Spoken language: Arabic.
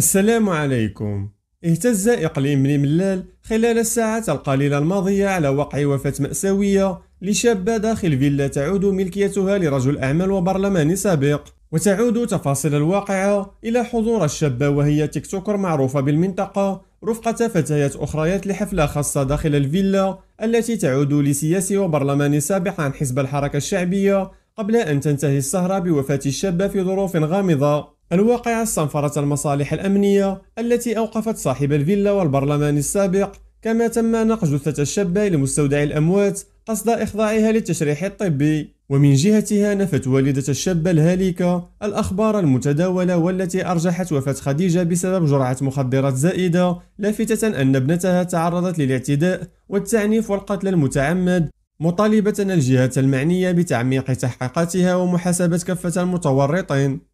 السلام عليكم. اهتز إقليم بني ملال خلال الساعات القليلة الماضية على وقع وفاة مأساوية لشابة داخل فيلا تعود ملكيتها لرجل أعمال وبرلماني سابق. وتعود تفاصيل الواقعة إلى حضور الشابة وهي تيك توكر معروفة بالمنطقة رفقة فتيات أخريات لحفلة خاصة داخل الفيلا التي تعود لسياسي وبرلماني سابق عن حزب الحركة الشعبية قبل أن تنتهي السهرة بوفاة الشابة في ظروف غامضة. الواقعة استنفرت المصالح الأمنية التي أوقفت صاحب الفيلا والبرلمان السابق كما تم نقل جثة الشابة لمستودع الأموات قصد إخضاعها للتشريح الطبي. ومن جهتها نفت والدة الشابة الهالكة الأخبار المتداولة والتي أرجحت وفاة خديجة بسبب جرعة مخدرات زائدة لافتة أن ابنتها تعرضت للاعتداء والتعنيف والقتل المتعمد مطالبة الجهات المعنية بتعميق تحقيقاتها ومحاسبة كافة المتورطين.